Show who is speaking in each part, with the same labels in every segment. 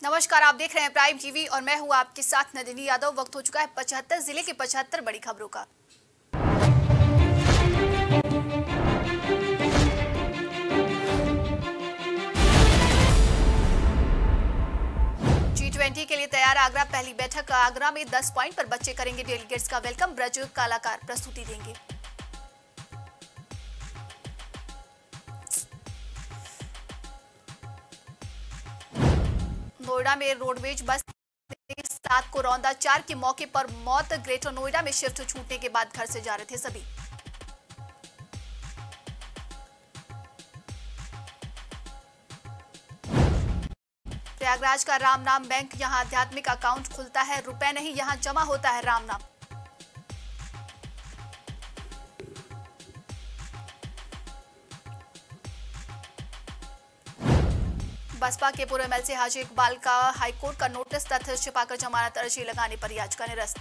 Speaker 1: नमस्कार, आप देख रहे हैं प्राइम टीवी और मैं हूँ आपके साथ नदिनी यादव। वक्त हो चुका है पचहत्तर, ज़िले के पचहत्तर बड़ी खबरों का। जी ट्वेंटी के लिए तैयार आगरा, पहली बैठक। आगरा में 10 पॉइंट पर बच्चे करेंगे डेलीगेट्स का वेलकम। ब्रज कलाकार प्रस्तुति देंगे। नोएडा में रोडवेज़ बस सात को रौंदा, चार के मौके पर मौत। ग्रेटर नोएडा में शिफ्ट छूटने के बाद घर से जा रहे थे सभी। प्रयागराज का राम नाम बैंक, यहाँ आध्यात्मिक अकाउंट खुलता है, रुपए नहीं, यहाँ जमा होता है राम बसपा के पूर्व एमएलसी हाजी इकबाल का हाईकोर्ट का नोटिस, तथ्य छिपाकर जमानत अर्जी लगाने पर याचिका निरस्त।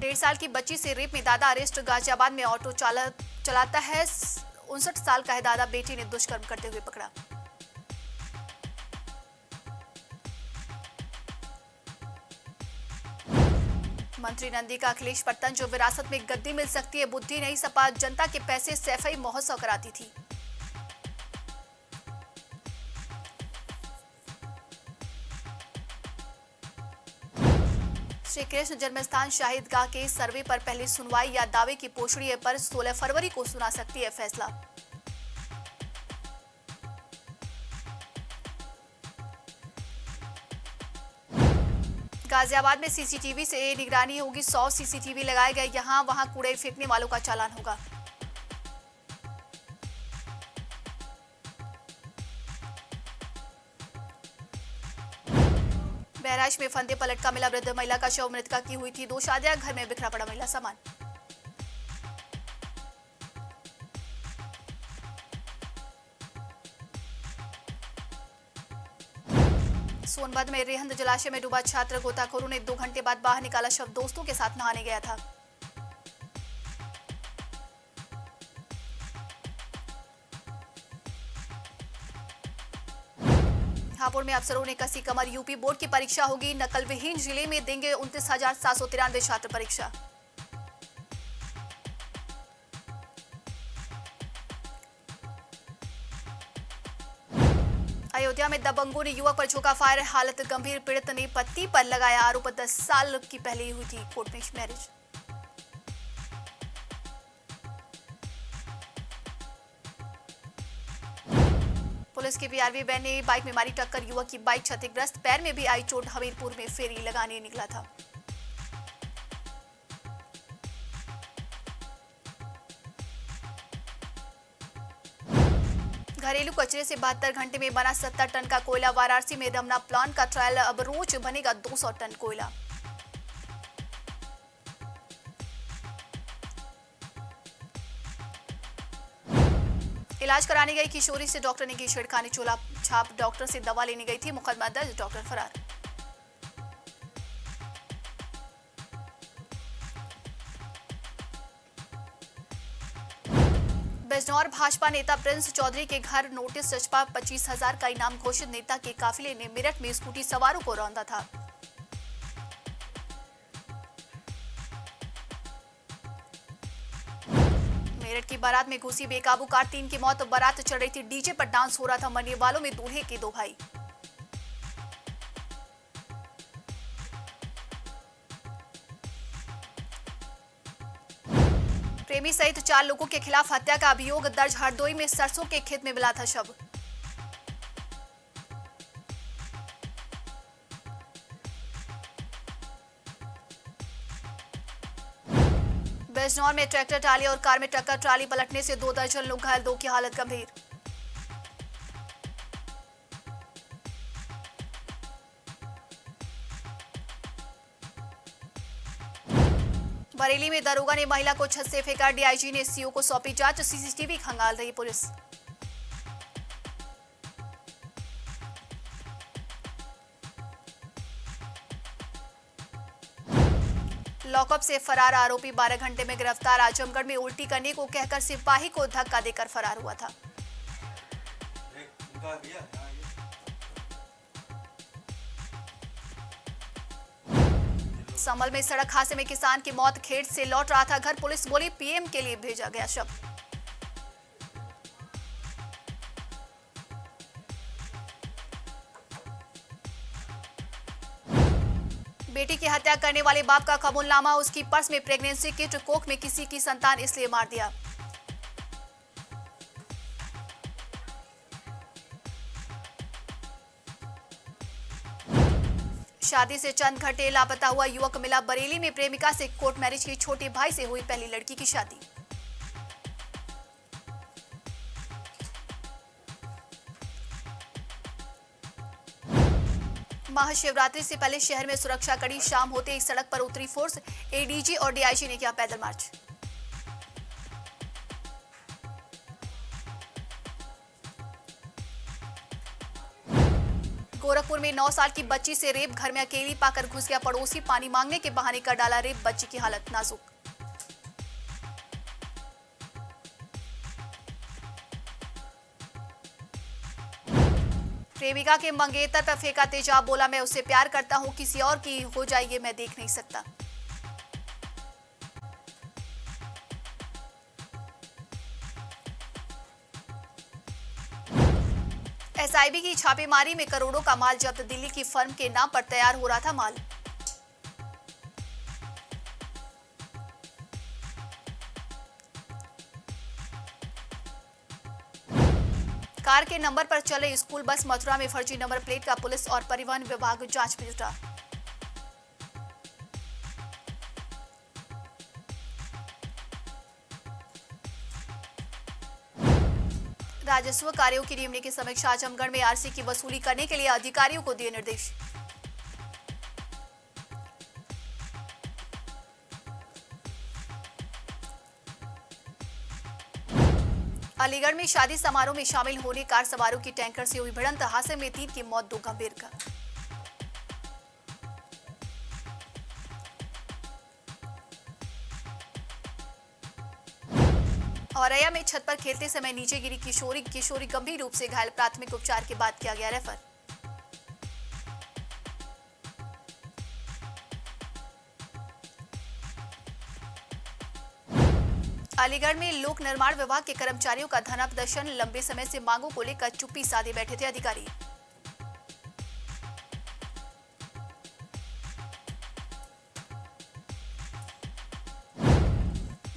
Speaker 1: डेढ़ साल की बच्ची से रेप में दादा अरेस्ट, गाजियाबाद में ऑटो चालक चलाता है, उनसठ साल का है दादा, बेटी ने दुष्कर्म करते हुए पकड़ा। मंत्री नंदी का अखिलेश पट्टन जो विरासत में गद्दी मिल सकती है, बुद्धि नहीं सपा जनता के पैसे सैफई महोत्सव कराती थी। श्री कृष्ण जन्मस्थान शाहिदगाह के सर्वे पर पहली सुनवाई या दावे की पोषणी पर 16 फरवरी को सुना सकती है फैसला। गाजियाबाद में सीसीटीवी से निगरानी होगी। सौ सीसीटीवी लगाए गए। यहाँ वहाँ कूड़े फेंकने वालों का चालान होगा। बहराइच में फंदे पलट का मिला वृद्ध। महिला का शव मृतका की हुई थी। दो शादियाँ, घर में बिखरा पड़ा महिला सामान। सोनभद्र में रेहंद जलाशय में डूबा छात्र गोताखोरों ने दो घंटे बाद बाहर निकाला शव। दोस्तों के साथ नहाने गया था। हापुड़ में अफसरों ने कसी कमर। यूपी बोर्ड की परीक्षा होगी। नकल विहीन ज़िले में देंगे उनतीस छात्र परीक्षा। अयोध्या में दबंगों ने युवक पर झोंका फायर, हालत गंभीर, पीड़ित ने पति पर लगाया आरोप, दस साल की पहले हुई थी कोर्ट में मैरिज। पुलिस के बीआरवी बैन ने बाइक में मारी टक्कर, युवक की बाइक क्षतिग्रस्त, पैर में भी आई चोट, हमीरपुर में फेरी लगाने निकला था। घरेलू कचरे से बहत्तर घंटे में बना सत्तर टन का कोयला। वाराणसी में दमना प्लांट का ट्रायल, अब रोज बनेगा 200 टन कोयला। इलाज कराने गई किशोरी से डॉक्टर ने की छेड़खानी, चोला छाप, डॉक्टर से दवा लेने गई थी मुकदमा दर्ज, डॉक्टर फरार। बिजनौर भाजपा नेता प्रिंस चौधरी के घर नोटिस जजपा पच्चीस हज़ार का इनाम घोषित, नेता के काफिले ने मेरठ में स्कूटी सवारों को रौंदा था। मेरठ की बारात में घुसी बेकाबू कार, तीन की मौत, बारात चढ़ रही थी डीजे पर, डांस हो रहा था, मरने वालों में दूल्हे के दो भाई। प्रेमी सहित चार लोगों के खिलाफ हत्या का अभियोग दर्ज हरदोई में सरसों के खेत में मिला था शव। बिजनौर में ट्रैक्टर ट्राली और कार में टक्कर ट्राली पलटने से दो दर्जन लोग घायल, दो की हालत गंभीर। बरेली में दरोगा ने महिला को छत से फेंका। डीआईजी ने सीओ को सौंपी जाँच, सीसीटीवी खंगाल रही पुलिस। लॉकअप से फरार आरोपी 12 घंटे में गिरफ़्तार। आजमगढ़ में उल्टी करने को कहकर सिपाही को धक्का देकर फरार हुआ था। समल में सड़क हादसे में किसान की मौत, खेत से लौट रहा था घर, पुलिस बोली पीएम के लिए भेजा गया शव। बेटी की हत्या करने वाले बाप का कबूलनामा, उसकी पर्स में प्रेगनेंसी किट, कोख में किसी की संतान, इसलिए मार दिया। शादी से चंद घंटे लापता हुआ युवक मिला बरेली में। प्रेमिका से कोर्ट मैरिज की छोटे भाई से हुई पहली लड़की की शादी। महाशिवरात्रि से पहले शहर में सुरक्षा कड़ी। शाम होते ही सड़क पर उतरी फोर्स एडीजी और डीआईजी ने किया पैदल मार्च। गोरखपुर में 9 साल की बच्ची से रेप, घर में अकेली पाकर घुस गया पड़ोसी, पानी मांगने के बहाने कर डाला रेप, बच्ची की हालत नाजुक। प्रेमिका के मंगेतर पर फेंका तेजाब, बोला, मैं उसे प्यार करता हूँ, किसी और की हो जाएगी मैं देख नहीं सकता। एसआईबी की छापेमारी में करोड़ों का माल जब्त, दिल्ली की फर्म के नाम पर तैयार हो रहा था माल। कार के नंबर पर चले स्कूल बस मथुरा में फर्जी नंबर प्लेट का पुलिस और परिवहन विभाग जाँच में जुटा। राजस्व कार्यों की नियमने की समीक्षा आजमगढ़ में आरसी की वसूली करने के लिए अधिकारियों को दिए निर्देश। अलीगढ़ में शादी समारोह में शामिल होने कार सवारों की टैंकर से हुई भिड़ंत, हादसे में तीन की मौत, दो गंभीर का औरैया में छत पर खेलते समय नीचे गिरी किशोरी। किशोरी गंभीर रूप से घायल। प्राथमिक उपचार के बाद किया गया रेफर। अलीगढ़ में लोक निर्माण विभाग के कर्मचारियों का धरना प्रदर्शन। लंबे समय से मांगों को लेकर चुप्पी साधे बैठे थे अधिकारी।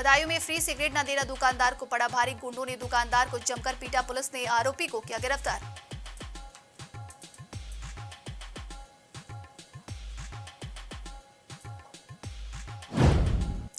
Speaker 1: बदायूं में फ्री सिगरेट न देना दुकानदार को पड़ा भारी। गुंडों ने दुकानदार को जमकर पीटा। पुलिस ने आरोपी को किया गिरफ़्तार।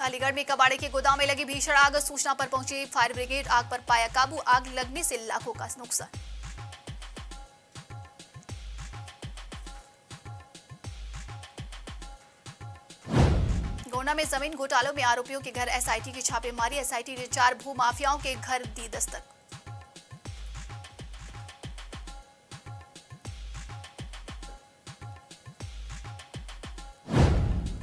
Speaker 1: अलीगढ़ में कबाड़े के गोदाम में लगी भीषण आग। सूचना पर पहुँची फायर ब्रिगेड। आग पर पाया काबू। आग लगने से लाखों का नुकसान। गोंडा में ज़मीन घोटालों में आरोपियों के घर एसआईटी की छापेमारी एसआईटी ने चार भू माफियाओं के घर दी दस्तक।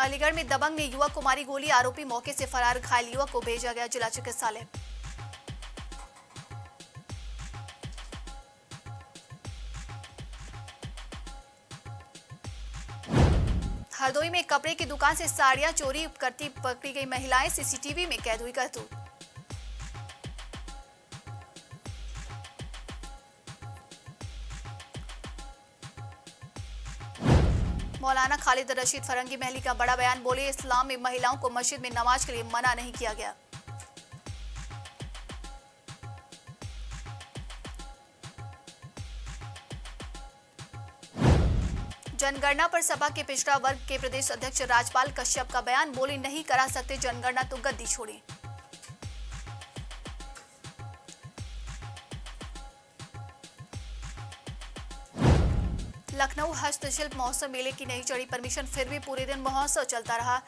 Speaker 1: अलीगढ़ में दबंग ने युवक को मारी गोली, आरोपी मौके से फरार, घायल युवक को भेजा गया जिला चिकित्सालय। हरदोई में कपड़े की दुकान से साड़ियाँ चोरी करती पकड़ी गई महिलाएँ। सीसीटीवी में कैद हुई करतूत। मौलाना खालिद रशीद फरंगी महली का बड़ा बयान, बोले, इस्लाम में महिलाओं को मस्जिद में नमाज़ के लिए मना नहीं किया गया। जनगणना पर सपा के पिछड़ा वर्ग के प्रदेश अध्यक्ष राजपाल कश्यप का बयान, बोले, नहीं करा सकते जनगणना तो गद्दी छोड़े। लखनऊ हस्तशिल्प महोत्सव मेले की नई चढ़ी, परमिशन फिर भी पूरे दिन महोत्सव चलता रहा।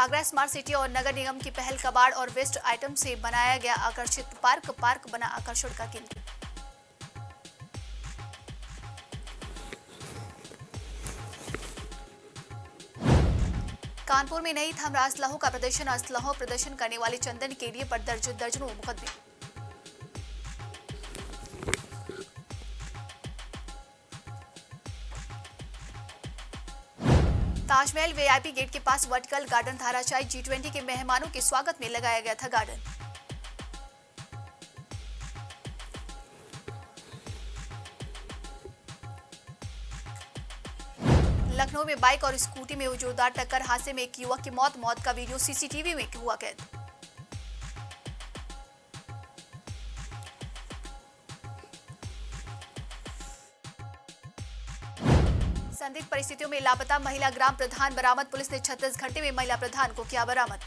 Speaker 1: आगरा स्मार्ट सिटी और नगर निगम की पहल कबाड़ और वेस्ट आइटम से बनाया गया आकर्षित पार्क पार्क बना आकर्षण का केंद्र। कानपुर में नई थमराज लहो का प्रदर्शन असलहों प्रदर्शन करने वाले चंदन के लिए पर दर्ज, दर्जनों मुकदमे। ताजमहल वीआईपी गेट के पास वर्टिकल गार्डन धाराशाही जी ट्वेंटी के मेहमानों के स्वागत में लगाया गया था गार्डन। लखनऊ में बाइक और स्कूटी में जोरदार टक्कर, हादसे में एक युवक की मौत मौत का वीडियो सीसीटीवी में हुआ कैद। संदिग्ध परिस्थितियों में लापता महिला ग्राम प्रधान बरामद। पुलिस ने 36 घंटे में महिला प्रधान को किया बरामद।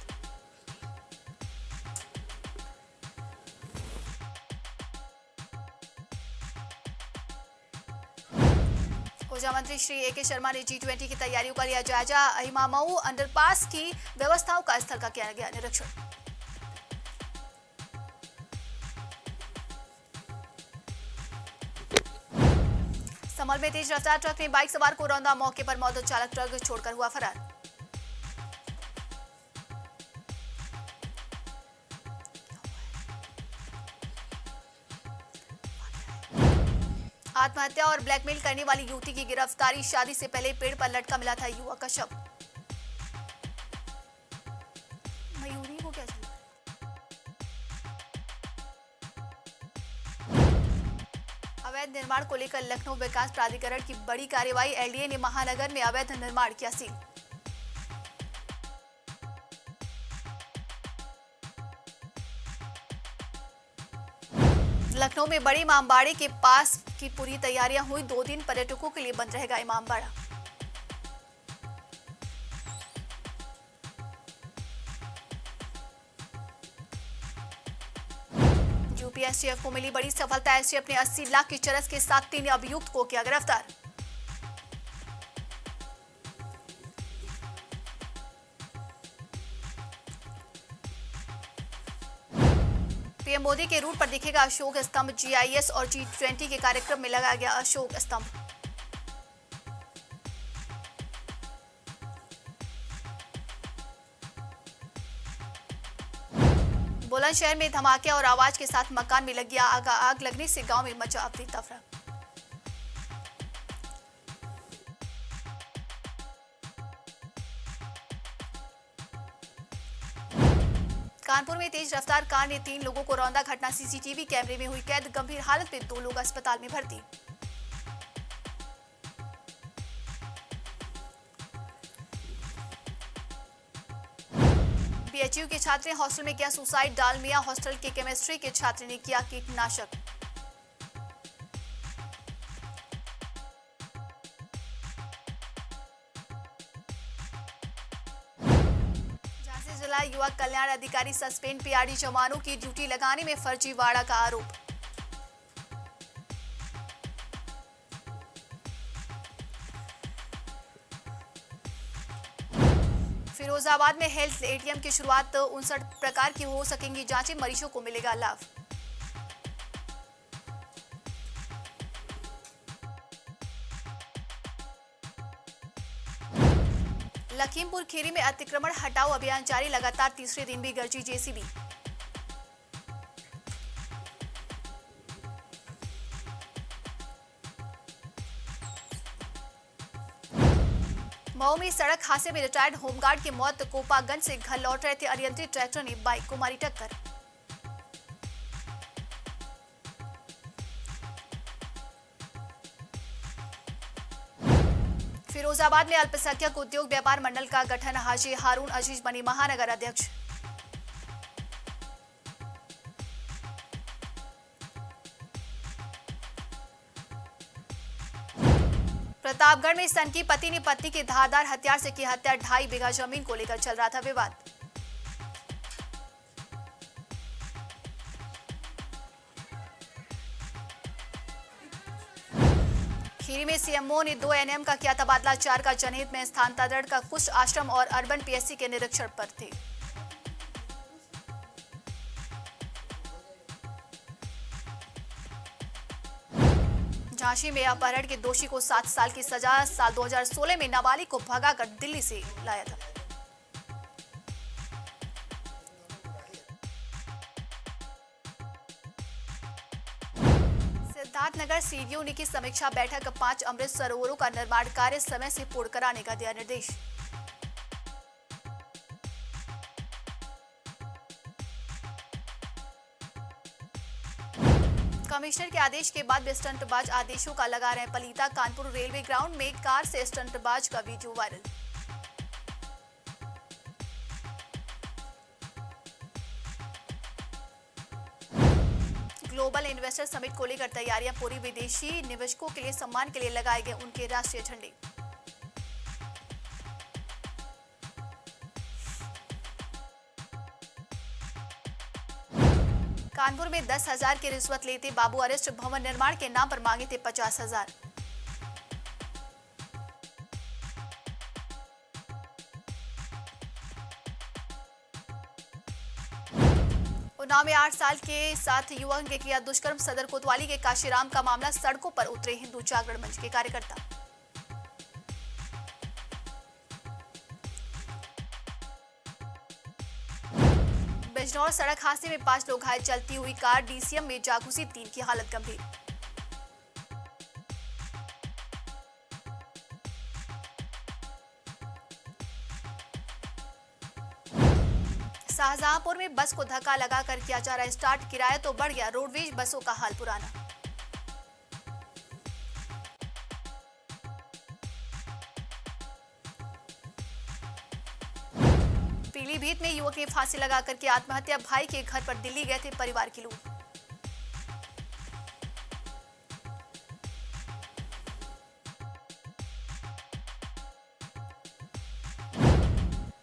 Speaker 1: ऊर्जा मंत्री श्री ए के शर्मा ने जी ट्वेंटी की तैयारियों का लिया जायजा। अहिमामऊ अंडरपास की व्यवस्थाओं का स्थल का किया गया निरीक्षण। समल में तेज रफ्तार ट्रक ने बाइक सवार को रौंदा। मौके पर मौजूद चालक ट्रक छोड़कर हुआ फरार। आत्महत्या और ब्लैकमेल करने वाली युवती की गिरफ्तारी, शादी से पहले पेड़ पर लटका मिला था युवक का शव। निर्माण को लेकर लखनऊ विकास प्राधिकरण की बड़ी कार्रवाई एलडीए ने महानगर में अवैध निर्माण किया सील। लखनऊ में बड़ी इमामबाड़े के पास की पूरी तैयारियाँ हुई। दो दिन पर्यटकों के लिए बंद रहेगा इमामबाड़ा। यूपीएसटीएफ को मिली बड़ी सफलता एसटीएफ ने 80 लाख की चरस के साथ तीन अभियुक्त को किया गिरफ़्तार। पीएम मोदी के रूट पर दिखेगा अशोक स्तंभ, जीआईएस और जी ट्वेंटी के कार्यक्रम में लगाया गया अशोक स्तंभ। बुलंदशहर में धमाके और आवाज़ के साथ मकान में लग आग आग लगने से गाँव में मचा अफरी तफरा। कानपुर में तेज रफ्तार कार ने तीन लोगों को रौंदा घटना। सीसीटीवी कैमरे में हुई कैद। गंभीर हालत में दो लोग अस्पताल में भर्ती। बीएचयू के छात्र ने हॉस्टल में किया सुसाइड, डालमिया हॉस्टल के केमिस्ट्री के छात्र ने किया कीटनाशक। जिला युवा कल्याण अधिकारी सस्पेंड पीआरडी जवानों की ड्यूटी लगाने में फर्जीवाड़ा का आरोप। फिरोजाबाद में हेल्थ एटीएम की शुरुआत उनसठ प्रकार की हो सकेंगी। जांचें, मरीजों को मिलेगा लाभ। लखीमपुर खीरी में अतिक्रमण हटाओ अभियान जारी, लगातार तीसरे दिन भी गर्जी जेसीबी। मऊ में सड़क हादसे में रिटायर्ड होमगार्ड की मौत, कोपागंज से घर लौट रहे थे अनियंत्रित ट्रैक्टर ने बाइक को मारी टक्कर। फिरोजाबाद में अल्पसंख्यक उद्योग व्यापार मंडल का गठन, हाजी हारून अज़ीज़ बनी महानगर अध्यक्ष। प्रतापगढ़ में सन की पति ने पत्नी के धारदार हथियार से की हत्या, ढाई बीघा ज़मीन को लेकर चल रहा था विवाद। खीरी में सीएमओ ने दो एनएम का किया तबादला, चार का जनहित में स्थानांतरण का कुछ आश्रम और अर्बन पीएससी के निरीक्षण पर थे। झांसी में अपहरण के दोषी को सात साल की सजा, साल 2016 में नाबालिग को भगाकर दिल्ली से लाया था। सिद्धार्थनगर सीडीओ ने की समीक्षा बैठक, पाँच अमृत सरोवरों का निर्माण कार्य समय से पूर्ण कराने का दिया निर्देश। कमिश्नर के आदेश के बाद भी स्टंटबाज आदेशों का लगा रहे पलीता कानपुर रेलवे ग्राउंड में कार से स्टंटबाज का video viral. Global investor summit को लेकर तैयारियाँ। पूरी विदेशी निवेशकों के लिए सम्मान के लिए लगाए गए उनके राष्ट्रीय झंडे। कानपुर में दस हज़ार की रिश्वत लेते बाबू अरेस्ट भवन निर्माण के नाम पर मांगे थे पचास हज़ार। उन्नाव में आठ साल के साथ युवक ने किया दुष्कर्म। सदर कोतवाली के काशीराम का मामला सड़कों पर उतरे। हिंदू जागरण मंच के कार्यकर्ता बिजनौर सड़क हादसे में पाँच लोग घायल, चलती हुई कार डीसीएम में जा घुसी तीन की हालत गंभीर। शाहजहांपुर में बस को धक्का लगाकर किया जा रहा स्टार्ट, किराया तो बढ़ गया, रोडवेज़ बसों का हाल पुराना। पीलीभीत में युवक ने फांसी लगाकर की आत्महत्या, भाई के घर पर दिल्ली गए थे परिवार के लोग।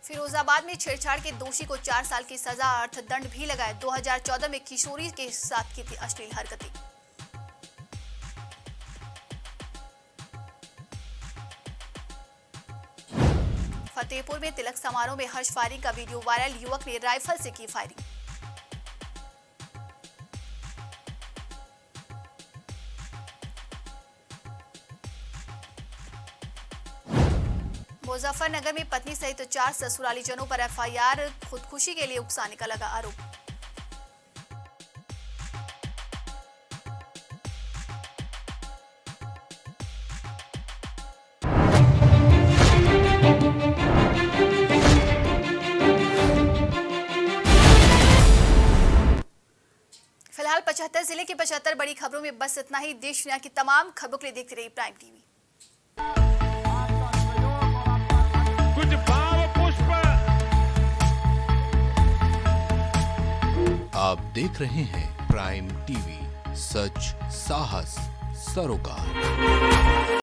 Speaker 1: फिरोजाबाद में छेड़छाड़ के दोषी को चार साल की सजा, अर्थदंड भी लगाए 2014 में किशोरी के साथ की थी अश्लील हरकतें। फतेहपुर में तिलक समारोह में हर्ष फायरिंग का वीडियो वायरल। युवक ने राइफल से की फायरिंग। मुजफ्फरनगर में पत्नी सहित चार ससुराली जनों पर एफआईआर, खुदकुशी के लिए उकसाने का लगा आरोप। पचहत्तर ज़िले की पचहत्तर बड़ी खबरों में बस इतना ही। देश दुनिया की तमाम खबरों के लिए देखते रहिए प्राइम टीवी
Speaker 2: कुछ भाव पुष्प।
Speaker 3: आप देख रहे हैं प्राइम टीवी सच साहस सरोकार।